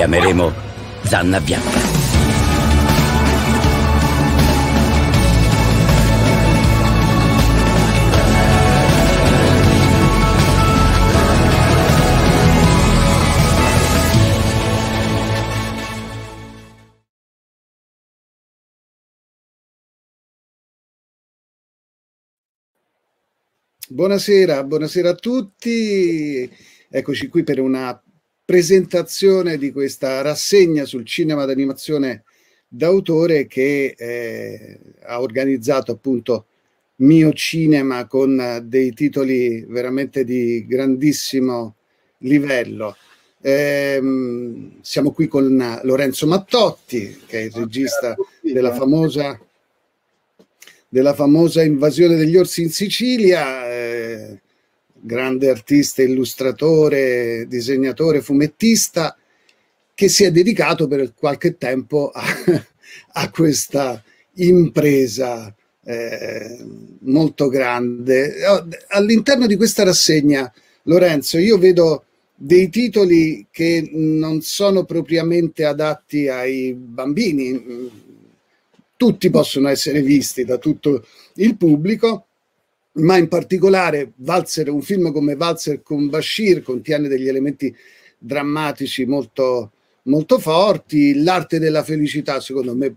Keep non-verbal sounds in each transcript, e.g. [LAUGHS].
chiameremo Zanna Bianca. Buonasera, buonasera a tutti. Eccoci qui per una presentazione di questa rassegna sul cinema d'animazione d'autore che eh, ha organizzato appunto Mio Cinema con dei titoli veramente di grandissimo livello. Eh, siamo qui con Lorenzo Mattotti, che è il regista della famosa della famosa invasione degli orsi in Sicilia, eh, grande artista, illustratore, disegnatore, fumettista, che si è dedicato per qualche tempo a, [LAUGHS] a questa impresa eh, molto grande. All'interno di questa rassegna, Lorenzo, io vedo dei titoli che non sono propriamente adatti ai bambini, tutti possono essere visti da tutto il pubblico, ma in particolare Valzer, un film come Valzer con Bashir contiene degli elementi drammatici molto, molto forti. L'arte della felicità, secondo me,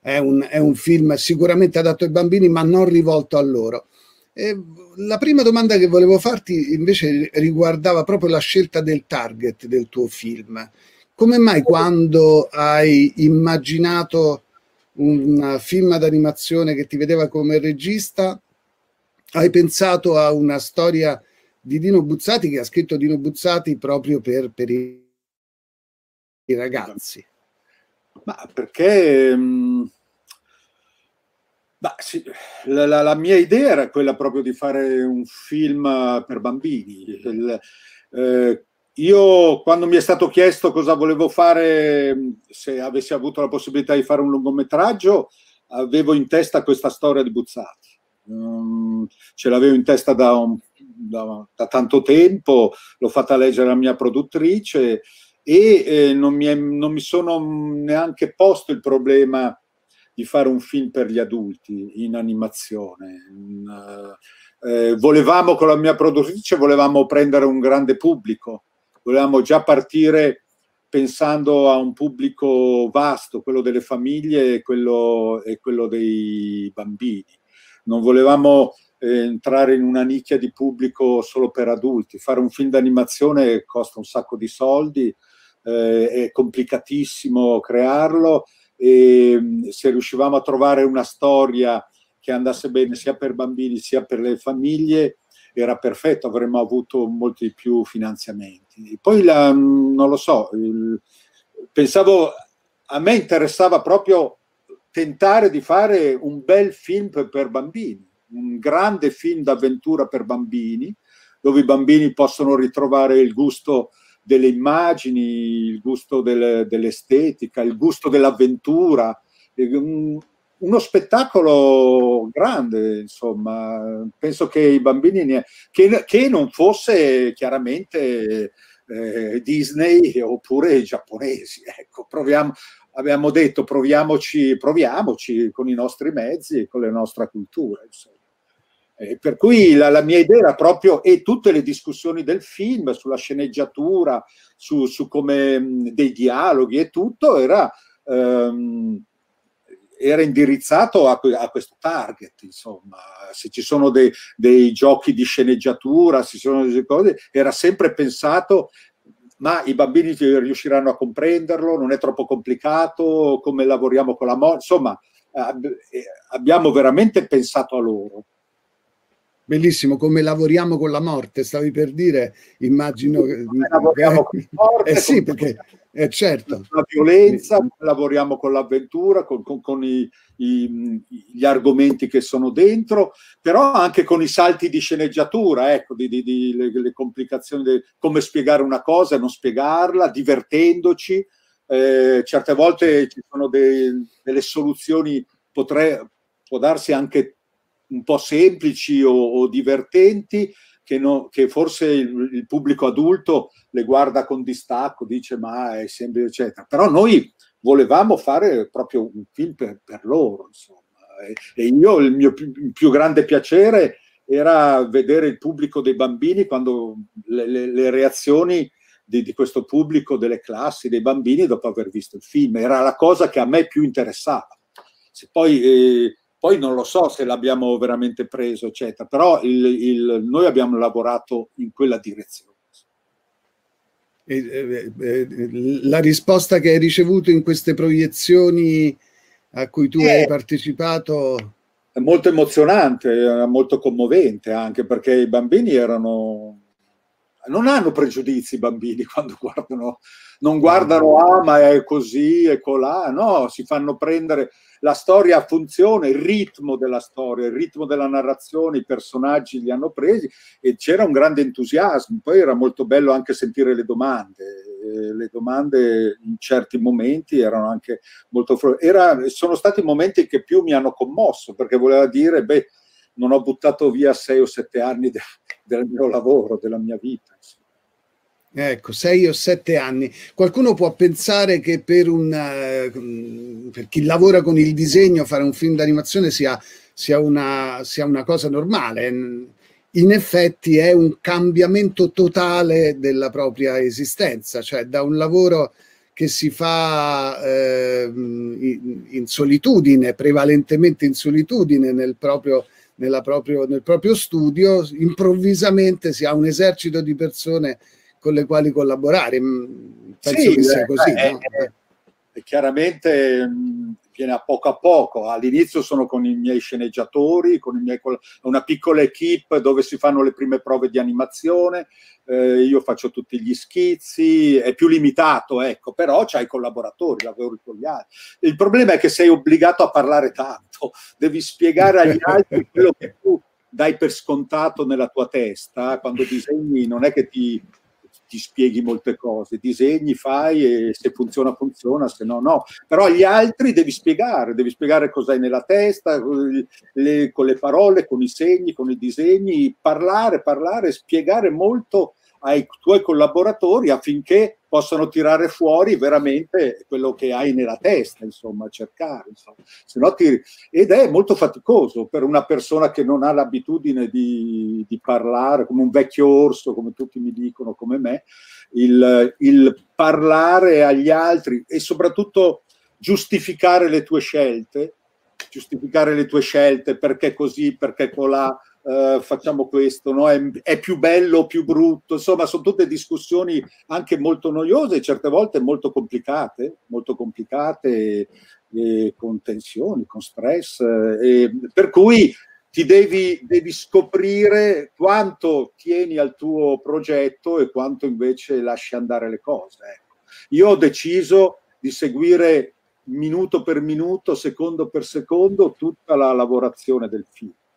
è un, è un film sicuramente adatto ai bambini, ma non rivolto a loro. E la prima domanda che volevo farti invece riguardava proprio la scelta del target del tuo film. Come mai quando hai immaginato un film d'animazione che ti vedeva come regista, hai pensato a una storia di Dino Buzzati che ha scritto Dino Buzzati proprio per, per i, i, ragazzi. Ma perché mm, ma sì, la, la, la, mia idea era quella proprio di fare un film per bambini. Il, eh, io quando mi è stato chiesto cosa volevo fare, se avessi avuto la possibilità di fare un lungometraggio, avevo in testa questa storia di Buzzati. Um, ce l'avevo in testa da, un, da, da, tanto tempo, l'ho fatta leggere alla mia produttrice e eh, non, mi è, non, mi sono neanche posto il problema di fare un film per gli adulti in animazione. Uh, eh, volevamo con la mia produttrice volevamo prendere un grande pubblico volevamo già partire pensando a un pubblico vasto, quello delle famiglie e quello, e quello dei bambini. Non volevamo eh, entrare in una nicchia di pubblico solo per adulti. Fare un film d'animazione costa un sacco di soldi, eh, è complicatissimo crearlo e mm, se riuscivamo a trovare una storia che andasse bene sia per bambini sia per le famiglie, era perfetto, avremmo avuto molti più finanziamenti. Poi la, non lo so, il, pensavo, a me interessava proprio tentare di fare un bel film per, per bambini, un grande film d'avventura per bambini, dove i bambini possono ritrovare il gusto delle immagini, il gusto del, dell'estetica, il gusto dell'avventura, uno spettacolo grande, insomma, penso che i bambini, ne, che, che non fosse chiaramente eh, Disney oppure i giapponesi, ecco, proviamo, abbiamo detto proviamoci, proviamoci con i nostri mezzi e con la nostra cultura, per cui la, la, mia idea era proprio, e tutte le discussioni del film sulla sceneggiatura, su, su come dei dialoghi e tutto, era ehm, era indirizzato a, a, questo target, insomma, se ci sono dei, dei giochi di sceneggiatura, se ci sono delle cose, era sempre pensato ma i bambini riusciranno a comprenderlo, non è troppo complicato, come lavoriamo con la morte, insomma, eh, abbiamo veramente pensato a loro. Bellissimo, come lavoriamo con la morte, stavi per dire, immagino che... Lavoriamo [LAUGHS] con la morte. Eh sì, perché eh, certo. La violenza, lavoriamo con l'avventura, con, con, con i, i, gli argomenti che sono dentro, però anche con i salti di sceneggiatura, ecco, di, di, di le, le, complicazioni, di come spiegare una cosa e non spiegarla, divertendoci. Eh, certe volte ci sono dei, delle soluzioni, potrei, può darsi anche un po' semplici o, o divertenti, che, no, che forse il, il, pubblico adulto le guarda con distacco, dice ma è sempre eccetera. Però noi volevamo fare proprio un film per, per loro, insomma. E, e, io il mio più, più, grande piacere era vedere il pubblico dei bambini quando le, le, le reazioni di, di, questo pubblico delle classi, dei bambini dopo aver visto il film. Era la cosa che a me più interessava. Se poi eh, poi non lo so se l'abbiamo veramente preso, eccetera, però il, il, noi abbiamo lavorato in quella direzione. La risposta che hai ricevuto in queste proiezioni a cui tu eh, hai partecipato? È molto emozionante, molto commovente anche perché i bambini erano non hanno pregiudizi i bambini [LAUGHS] quando guardano, non guardano ah ma è così e colà, no, si fanno prendere la storia funziona, il ritmo della storia, il ritmo della narrazione, i personaggi li hanno presi e c'era un grande entusiasmo, poi era molto bello anche sentire le domande, le domande in certi momenti erano anche molto... Era, sono stati i momenti che più mi hanno commosso perché voleva dire, beh, non ho buttato via sei o sette anni de, del mio lavoro, della mia vita. Ecco, sei o sette anni. Qualcuno può pensare che per, un, uh, per chi lavora con il disegno fare un film d'animazione sia, sia, una, sia una cosa normale. In effetti è un cambiamento totale della propria esistenza, cioè da un lavoro che si fa eh, in, in, solitudine, prevalentemente in solitudine nel proprio, proprio, nel proprio studio, improvvisamente si ha un esercito di persone con le quali collaborare. Mm, penso sì, che sia così. Eh, no? eh, eh, chiaramente mh, mm, viene a poco a poco. All'inizio sono con i miei sceneggiatori, con i miei, una piccola equipe dove si fanno le prime prove di animazione. Eh, io faccio tutti gli schizzi, è più limitato, ecco, però c'hai collaboratori, lavori con gli altri. Il problema è che sei obbligato a parlare tanto, devi spiegare agli [LAUGHS] altri quello che tu dai per scontato nella tua testa. Quando disegni non è che ti ti spieghi molte cose, disegni, fai e se funziona funziona, se no no. Però agli altri devi spiegare, devi spiegare cosa hai nella testa, le, con le parole, con i segni, con i disegni, parlare, parlare, spiegare molto ai tuoi collaboratori affinché possano tirare fuori veramente quello che hai nella testa, insomma, cercare. Insomma. Ti... Ed è molto faticoso per una persona che non ha l'abitudine di, di, parlare, come un vecchio orso, come tutti mi dicono, come me, il, il parlare agli altri e soprattutto giustificare le tue scelte, giustificare le tue scelte perché così, perché colà, Uh, facciamo questo, no? è, è, più bello o più brutto, insomma sono tutte discussioni anche molto noiose e certe volte molto complicate, molto complicate e, e con tensioni, con stress, e, per cui ti devi, devi, scoprire quanto tieni al tuo progetto e quanto invece lasci andare le cose. Ecco. Io ho deciso di seguire minuto per minuto, secondo per secondo, tutta la lavorazione del film eh,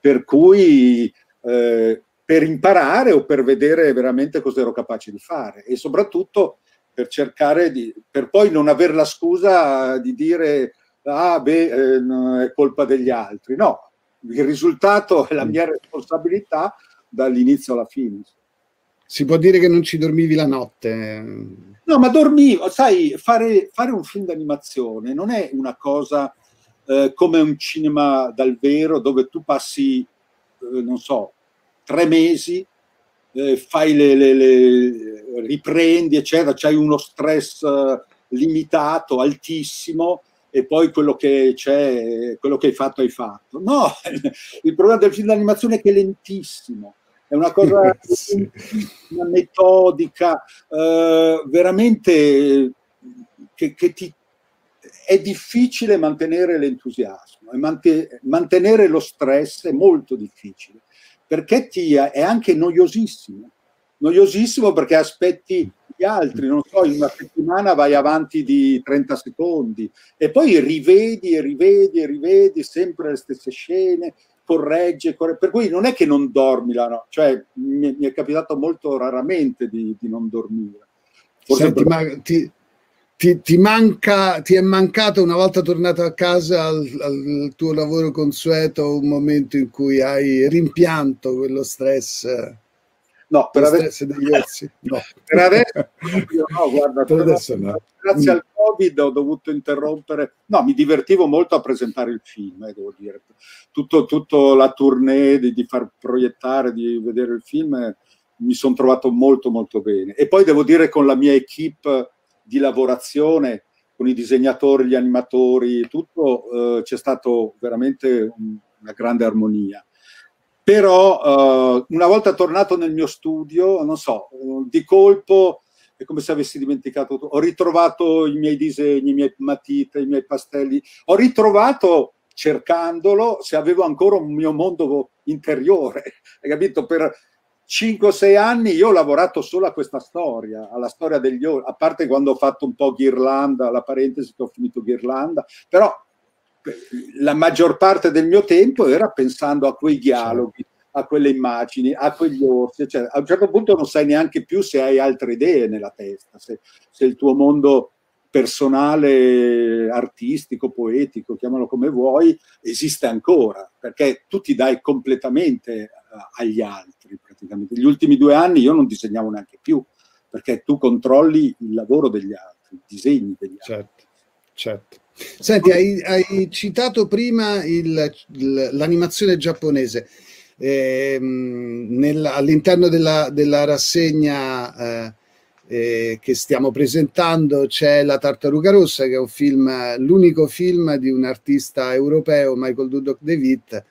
per cui eh, per imparare o per vedere veramente cosa ero capace di fare e soprattutto per cercare di, per poi non avere la scusa di dire ah beh eh, è colpa degli altri no il risultato è la mia responsabilità dall'inizio alla fine. Si può dire che non ci dormivi la notte? No ma dormivo sai fare, fare un film d'animazione non è una cosa eh, come un cinema dal vero dove tu passi, eh, non so, tre mesi, eh, fai le, le, le, riprendi, eccetera, c'hai uno stress eh, limitato, altissimo, e poi quello che c'è, quello che hai fatto, hai fatto. No, [LAUGHS] il problema del film d'animazione è che è lentissimo, è una cosa [LAUGHS] sì. metodica, eh, veramente che, che ti, è difficile mantenere l'entusiasmo e mantenere lo stress è molto difficile perché ti, è anche noiosissimo. Noiosissimo perché aspetti gli altri, non so, in una settimana vai avanti di 30 secondi e poi rivedi e rivedi e rivedi sempre le stesse scene, corregge, corregge. per cui non è che non dormi la no, cioè mi, mi, è capitato molto raramente di, di non dormire. Senti, per... ma ti, ti, ti, manca, ti è mancato una volta tornato a casa al, al, tuo lavoro consueto un momento in cui hai rimpianto quello stress? No, per adesso. No. [LAUGHS] per adesso no, guarda, per adesso no. grazie mm. al Covid ho dovuto interrompere. No, mi divertivo molto a presentare il film, eh, devo dire. Tutto, tutto la tournée di, di, far proiettare, di vedere il film, eh, mi sono trovato molto molto bene. E poi devo dire con la mia equipe di lavorazione, con i disegnatori, gli animatori, tutto, eh, c'è stato veramente un, una grande armonia però uh, una volta tornato nel mio studio, non so, di colpo è come se avessi dimenticato tutto. Ho ritrovato i miei disegni, i miei matite, i miei pastelli. Ho ritrovato, cercandolo, se avevo ancora un mio mondo interiore. [LAUGHS] Hai capito? Per 5-6 anni io ho lavorato solo a questa storia, alla storia degli orsi, a parte quando ho fatto un po' Ghirlanda, la parentesi che ho finito Ghirlanda, però la maggior parte del mio tempo era pensando a quei dialoghi, a quelle immagini, a quegli orsi. Cioè, a un certo punto non sai neanche più se hai altre idee nella testa, se, se il tuo mondo personale, artistico, poetico, chiamalo come vuoi, esiste ancora, perché tu ti dai completamente uh, agli altri praticamente. Gli ultimi due anni io non disegnavo neanche più, perché tu controlli il lavoro degli altri, i disegni degli altri. Certo, certo. Senti, hai, hai citato prima il, l'animazione giapponese. Eh, nella, all'interno della, della rassegna eh, eh, che stiamo presentando c'è La Tartaruga Rossa, che è un film, l'unico film di un artista europeo, Michael Dudok De Witt,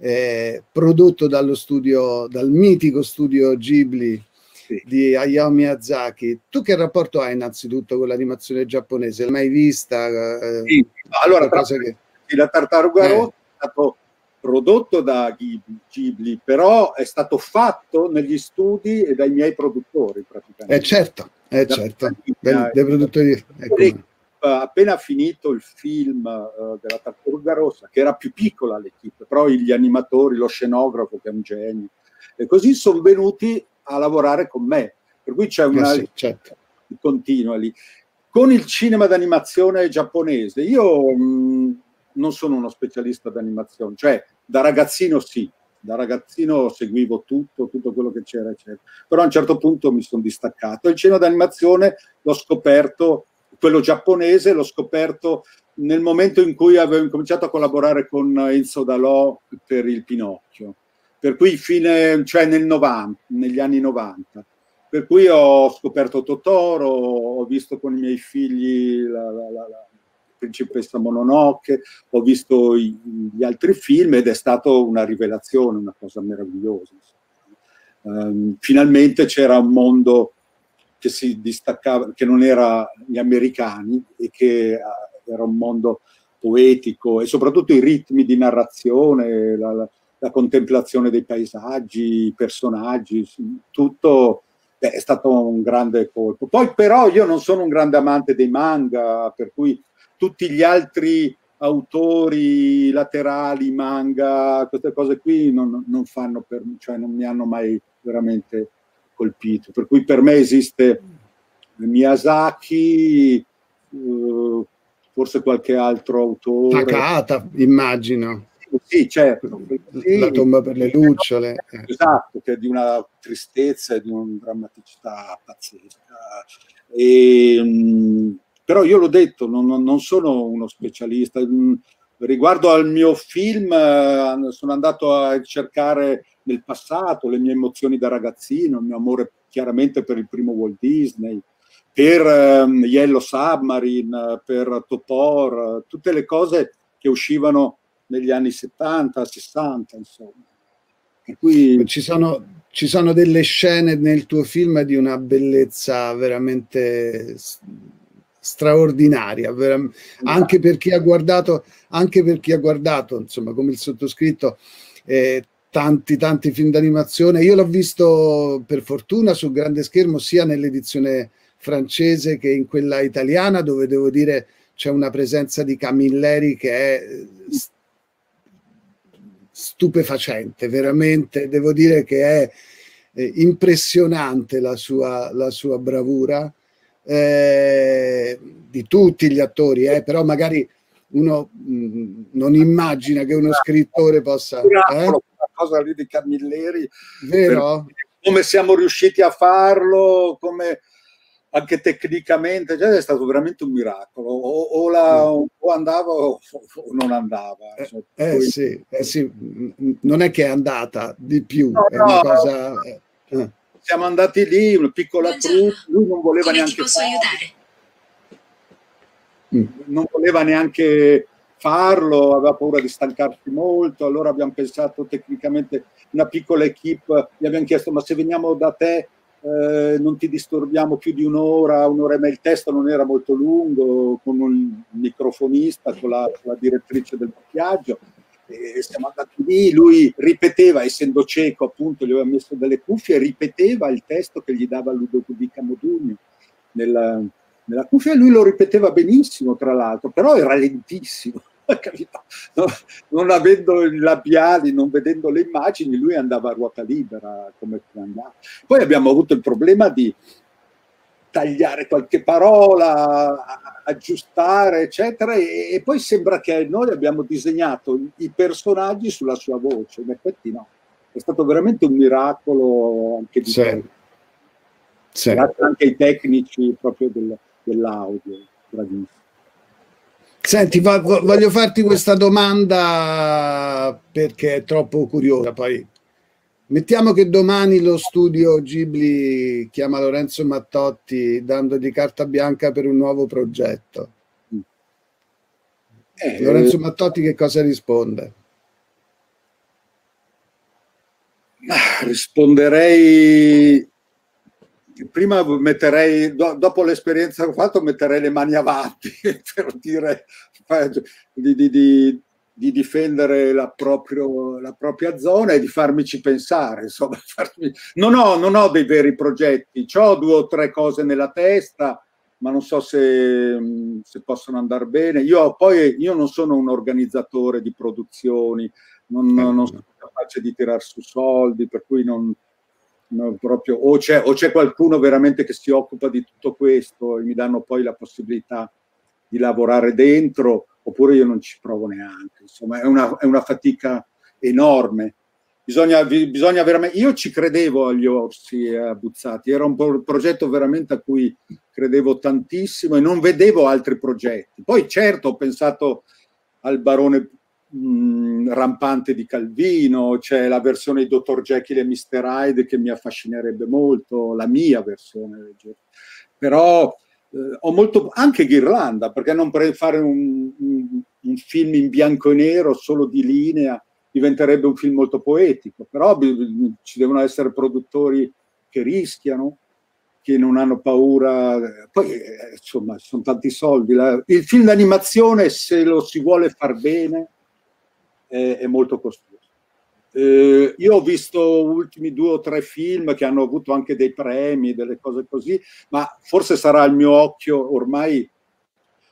eh, prodotto dallo studio, dal mitico studio Ghibli sì. di Hayao Miyazaki. Tu che rapporto hai innanzitutto con l'animazione giapponese? L'hai mai vista? Eh, sì. Allora, che... la Tartaruga eh. Rossa è stato prodotto da Ghibli, però è stato fatto negli studi e dai miei produttori praticamente. Eh certo, eh certo, dai, dai produttori. Ecco. Appena finito il film uh, della Tartaruga Rossa, che era più piccola l'equipe, però gli animatori, lo scenografo che è un genio, e così sono venuti a lavorare con me. Per cui c'è una eh sì, certo. continua lì. Con il cinema d'animazione giapponese, io mh, non sono uno specialista d'animazione, cioè da ragazzino sì, da ragazzino seguivo tutto, tutto quello che c'era, eccetera. però a un certo punto mi sono distaccato. Il cinema d'animazione l'ho scoperto, quello giapponese l'ho scoperto nel momento in cui avevo incominciato a collaborare con Enzo Dalò per il Pinocchio per cui fine, cioè nel 90, negli anni 90. Per cui ho scoperto Totoro, ho visto con i miei figli la, la, la, la Principessa Mononoke, ho visto i, gli altri film ed è stata una rivelazione, una cosa meravigliosa. Um, finalmente c'era un mondo che si distaccava, che non era gli americani e che uh, era un mondo poetico e soprattutto i ritmi di narrazione, la, la, la contemplazione dei paesaggi, i personaggi, tutto beh, è stato un grande colpo. Poi però io non sono un grande amante dei manga, per cui tutti gli altri autori laterali, manga, queste cose qui non, non fanno per cioè non mi hanno mai veramente colpito. Per cui per me esiste Miyazaki, uh, forse qualche altro autore. Takata, immagino sì, certo. Sì, la tomba per le lucciole. Eh. Esatto, che è di una tristezza e di una drammaticità pazzesca. E, mh, però io l'ho detto, non, non, sono uno specialista. Riguardo al mio film, eh, sono andato a cercare nel passato le mie emozioni da ragazzino, il mio amore chiaramente per il primo Walt Disney, per um, Yellow Submarine, per Topor, tutte le cose che uscivano negli anni 70, 60, insomma. Per cui... Ci sono, ci sono delle scene nel tuo film di una bellezza veramente straordinaria, vera- anche per chi ha guardato, anche per chi ha guardato, insomma, come il sottoscritto, eh, tanti, tanti film d'animazione. Io l'ho visto per fortuna sul grande schermo sia nell'edizione francese che in quella italiana, dove devo dire c'è una presenza di Camilleri che è stupefacente, veramente devo dire che è eh, impressionante la sua, la sua bravura. Eh, di tutti gli attori, eh, però magari uno mh, mm, non immagina che uno scrittore possa... Eh? Una cosa lì di Camilleri. Vero? Come siamo riusciti a farlo, come anche tecnicamente, cioè è stato veramente un miracolo. O, o, la, mm. o andava o, o, non andava. Eh, cioè, eh, poi... sì, eh, sì, non è che è andata di più, no, è una cosa... Eh. Siamo andati lì, una piccola troupe, lui non voleva Come neanche... posso aiutare? Mm. Non voleva neanche farlo, aveva paura di stancarsi molto, allora abbiamo pensato tecnicamente una piccola equipe, gli abbiamo chiesto ma se veniamo da te eh, non ti disturbiamo più di un'ora, un'ora e mezza, il testo non era molto lungo, con un microfonista, con la, con la direttrice del doppiaggio, e siamo andati lì, lui ripeteva, essendo cieco appunto, gli aveva messo delle cuffie, ripeteva il testo che gli dava Ludovica Modugno nella, nella cuffia e lui lo ripeteva benissimo tra l'altro, però era lentissimo. [LAUGHS] No, non avendo i labiali, non vedendo le immagini, lui andava a ruota libera come andava. Poi abbiamo avuto il problema di tagliare qualche parola, aggiustare, eccetera, e, e, poi sembra che noi abbiamo disegnato i personaggi sulla sua voce, in effetti no, è stato veramente un miracolo anche di sì. Sì. Grazie anche ai tecnici proprio del, dell'audio, bravissimi. Senti, voglio farti questa domanda perché è troppo curiosa. Poi mettiamo che domani lo studio Ghibli chiama Lorenzo Mattotti dandogli carta bianca per un nuovo progetto. Eh, Lorenzo Mattotti che cosa risponde? Risponderei prima metterei, do, dopo l'esperienza che ho fatto, metterei le mani avanti [LAUGHS] per dire di, di, di, di difendere la, proprio, la, propria zona e di farmici pensare. Insomma, [LAUGHS] farmi... non, ho, non, ho, dei veri progetti, ho due o tre cose nella testa, ma non so se, se possono andare bene. Io poi io non sono un organizzatore di produzioni, non, non sono capace di tirar su soldi, per cui non, No, proprio, o, c'è, o, c'è, qualcuno veramente che si occupa di tutto questo e mi danno poi la possibilità di lavorare dentro, oppure io non ci provo neanche. Insomma, è una, è una fatica enorme. Bisogna, bisogna, veramente. Io ci credevo agli orsi abbuzzati, era un progetto veramente a cui credevo tantissimo e non vedevo altri progetti. Poi, certo, ho pensato al barone mh, rampante di Calvino, c'è la versione di Dr. Jekyll e Mr. Hyde che mi affascinerebbe molto, la mia versione. Però eh, ho molto, anche Ghirlanda, perché non fare un, un, un, film in bianco e nero solo di linea diventerebbe un film molto poetico, però ci devono essere produttori che rischiano, che non hanno paura, poi eh, insomma sono tanti soldi. La, il film d'animazione se lo si vuole far bene è, è molto costoso. Eh, io ho visto ultimi due o tre film che hanno avuto anche dei premi, delle cose così, ma forse sarà il mio occhio ormai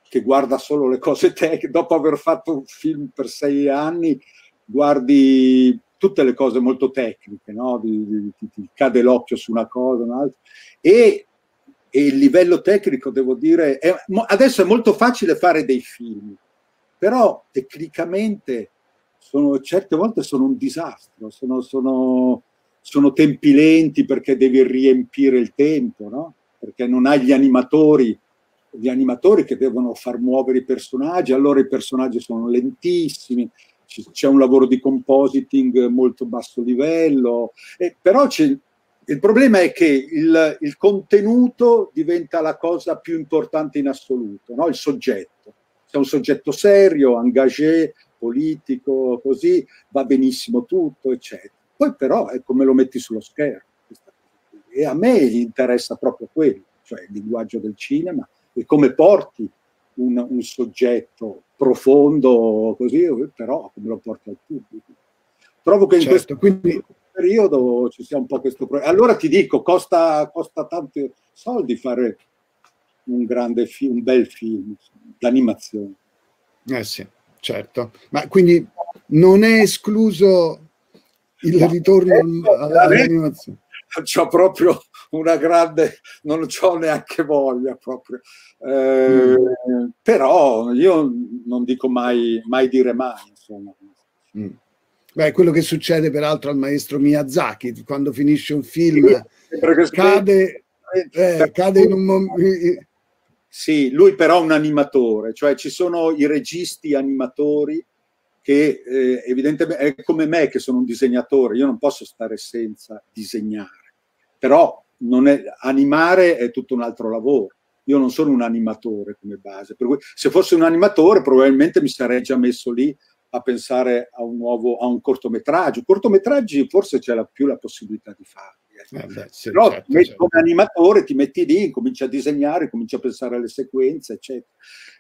che guarda solo le cose tecniche. Dopo aver fatto un film per sei anni, guardi tutte le cose molto tecniche, no? Ti, ti, ti cade l'occhio su una cosa, un'altra. E, e il livello tecnico, devo dire, è, adesso è molto facile fare dei film, però tecnicamente sono, certe volte sono un disastro, sono, sono, sono, tempi lenti perché devi riempire il tempo, no? perché non hai gli animatori, gli animatori che devono far muovere i personaggi, allora i personaggi sono lentissimi, c'è un lavoro di compositing molto basso livello, eh, però il problema è che il, il, contenuto diventa la cosa più importante in assoluto, no? il soggetto. Se è un soggetto serio, engagé, politico, così va benissimo tutto, eccetera. Poi però è come lo metti sullo schermo. E a me interessa proprio quello, cioè il linguaggio del cinema e come porti un, un soggetto profondo, così, però come lo porti al pubblico. Trovo che in certo, questo quindi... periodo ci sia un po' questo problema. Allora ti dico, costa, costa tanti soldi fare un grande film, un bel film d'animazione. Eh sì certo. Ma quindi non è escluso il ritorno all'animazione? C'ho proprio una grande, non ho neanche voglia proprio. Eh, mm. Però io non dico mai, mai dire mai, insomma. Mm. Beh, quello che succede peraltro al maestro Miyazaki, quando finisce un film, sì, cade, eh, cade in un momento... Sì, lui però è un animatore, cioè ci sono i registi animatori che eh, evidentemente è come me che sono un disegnatore, io non posso stare senza disegnare, però è, animare è tutto un altro lavoro. Io non sono un animatore come base, per cui se fossi un animatore probabilmente mi sarei già messo lì a pensare a un nuovo, a un cortometraggio. Cortometraggi forse c'è la, più la possibilità di farli. Eh. Beh, sì, Però certo, certo. come animatore ti metti lì, cominci a disegnare, cominci a pensare alle sequenze, eccetera.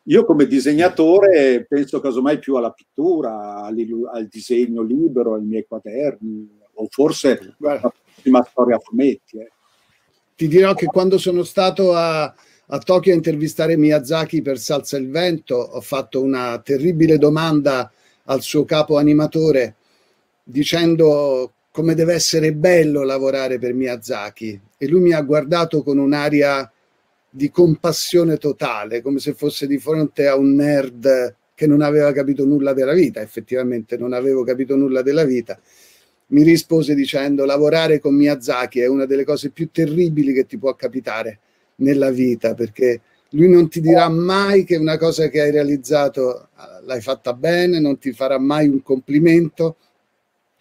Io come disegnatore penso casomai più alla pittura, al disegno libero, ai miei quaderni, o forse alla prima storia a fumetti. Eh. Ti dirò che quando sono stato a, a Tokyo a intervistare Miyazaki per Salsa il Vento, ho fatto una terribile domanda al suo capo animatore dicendo come deve essere bello lavorare per Miyazaki e lui mi ha guardato con un'aria di compassione totale, come se fosse di fronte a un nerd che non aveva capito nulla della vita, effettivamente non avevo capito nulla della vita. Mi rispose dicendo lavorare con Miyazaki è una delle cose più terribili che ti può capitare nella vita, perché lui non ti dirà mai che una cosa che hai realizzato ah, l'hai fatta bene, non ti farà mai un complimento,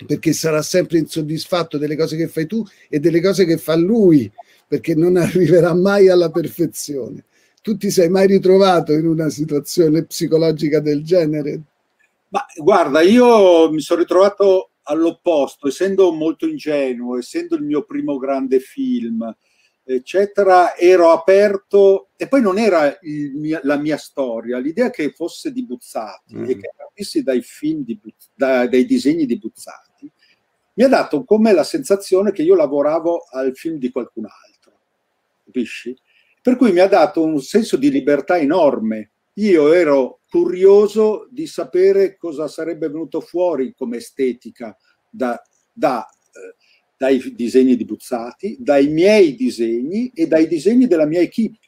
perché sarà sempre insoddisfatto delle cose che fai tu e delle cose che fa lui, perché non [LAUGHS] arriverà mai alla perfezione. Tu ti sei mai ritrovato in una situazione psicologica del genere? Ma guarda, io mi sono ritrovato all'opposto, essendo molto ingenuo, essendo il mio primo grande film, eccetera, ero aperto e poi non era mia, la mia storia, l'idea che fosse di Buzzati mm. e che partissi dai film di, da, dai disegni di Buzzati mi ha dato come la sensazione che io lavoravo al film di qualcun altro, capisci? Per cui mi ha dato un senso di libertà enorme. Io ero curioso di sapere cosa sarebbe venuto fuori come estetica da, da dai disegni di Buzzati, dai miei disegni e dai disegni della mia equipe,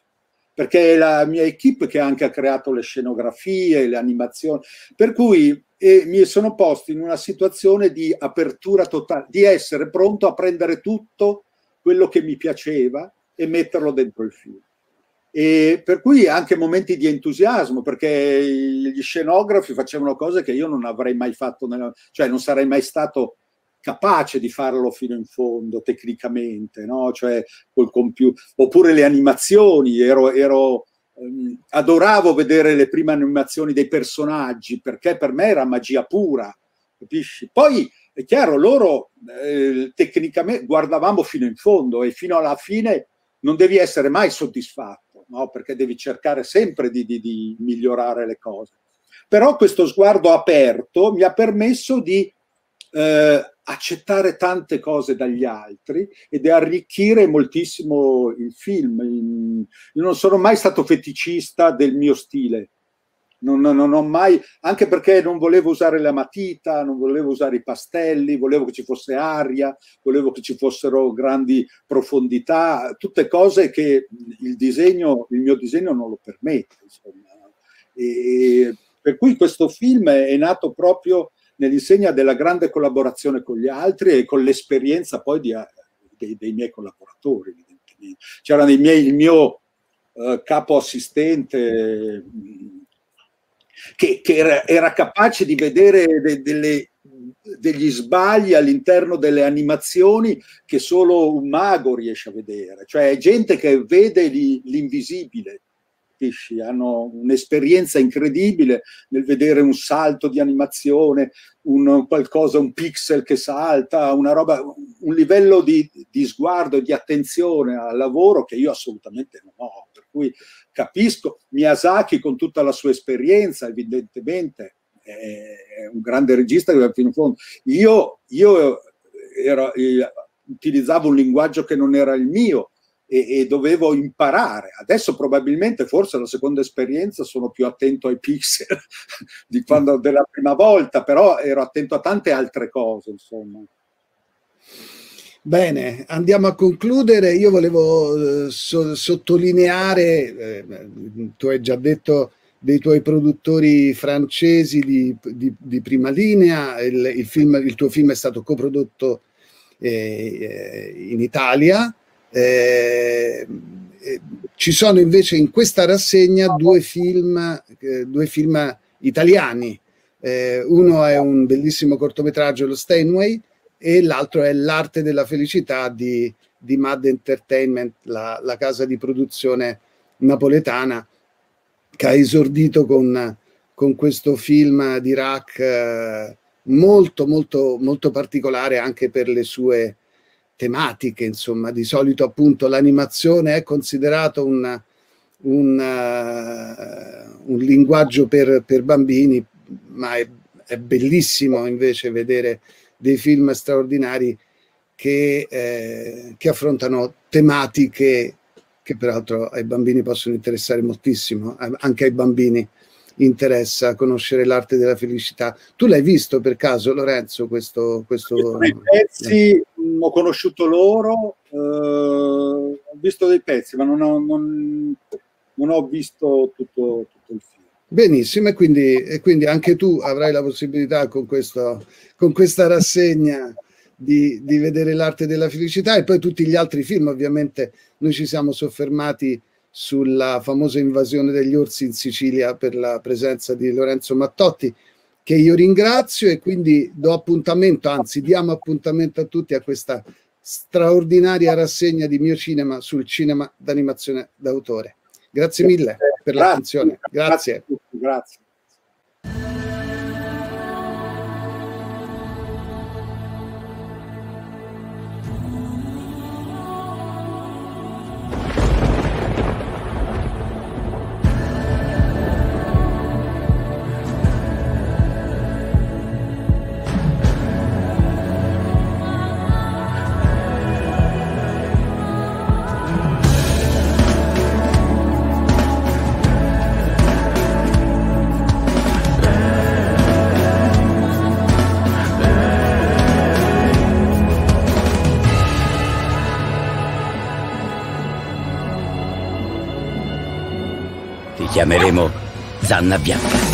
perché è la mia equipe che anche ha creato le scenografie, le animazioni, per cui eh, mi sono posto in una situazione di apertura totale, di essere pronto a prendere tutto quello che mi piaceva e metterlo dentro il film. E per cui anche momenti di entusiasmo, perché gli scenografi facevano cose che io non avrei mai fatto, nella, cioè non sarei mai stato capace di farlo fino in fondo tecnicamente, no? cioè col computer, oppure le animazioni, ero, ero ehm, adoravo vedere le prime animazioni dei personaggi perché per me era magia pura, capisci? Poi è chiaro, loro eh, tecnicamente guardavamo fino in fondo e fino alla fine non devi essere mai soddisfatto, no? perché devi cercare sempre di, di, di migliorare le cose. Però questo sguardo aperto mi ha permesso di eh, accettare tante cose dagli altri ed arricchire moltissimo il film. Io non sono mai stato feticista del mio stile. Non, non, non, ho mai, anche perché non volevo usare la matita, non volevo usare i pastelli, volevo che ci fosse aria, volevo che ci fossero grandi profondità, tutte cose che il disegno, il mio disegno non lo permette. E, per cui questo film è nato proprio nell'insegna della grande collaborazione con gli altri e con l'esperienza poi di, dei, dei, miei collaboratori, evidentemente. C'era il mio uh, capo assistente che, che era, era, capace di vedere de, delle, degli sbagli all'interno delle animazioni che solo un mago riesce a vedere, cioè gente che vede l'invisibile capisci? Hanno un'esperienza incredibile nel vedere un salto di animazione, un qualcosa, un pixel che salta, una roba, un livello di, di sguardo e di attenzione al lavoro che io assolutamente non ho. Per cui capisco Miyazaki con tutta la sua esperienza, evidentemente è un grande regista che va fino in fondo. Io, io ero, utilizzavo un linguaggio che non era il mio, e, e, dovevo imparare. Adesso probabilmente, forse la seconda esperienza, sono più attento ai pixel [LAUGHS] di quando della prima volta, però ero attento a tante altre cose, insomma. Bene, andiamo a concludere. Io volevo eh, so, sottolineare, eh, tu hai già detto dei tuoi produttori francesi di, di, di prima linea, il, il, film, il, tuo film è stato coprodotto eh, in Italia. Eh, ci sono invece in questa rassegna due film, eh, due film italiani. Eh, uno è un bellissimo cortometraggio, lo Steinway, e l'altro è L'arte della felicità di, di Mad Entertainment, la, la, casa di produzione napoletana che ha esordito con, con questo film di Iraq eh, molto, molto, molto particolare anche per le sue tematiche. Insomma, di solito appunto l'animazione è considerato un, un, uh, un linguaggio per, per, bambini, ma è, è bellissimo invece vedere dei film straordinari che, eh, che affrontano tematiche che peraltro ai bambini possono interessare moltissimo, anche ai bambini interessa conoscere l'arte della felicità. Tu l'hai visto per caso, Lorenzo, questo... questo... pezzi, mm, ho conosciuto loro, eh, ho visto dei pezzi, ma non ho, non, non ho visto tutto, tutto il film. Benissimo, e quindi, e quindi, anche tu avrai la possibilità con, questo, con questa rassegna di, di, vedere l'arte della felicità e poi tutti gli altri film, ovviamente noi ci siamo soffermati sulla famosa invasione degli orsi in Sicilia per la presenza di Lorenzo Mattotti, che io ringrazio e quindi do appuntamento, anzi diamo appuntamento a tutti a questa straordinaria rassegna di mio cinema sul cinema d'animazione d'autore. Grazie mille per l'attenzione. Grazie. Grazie. Chiameremo Zanna Bianca.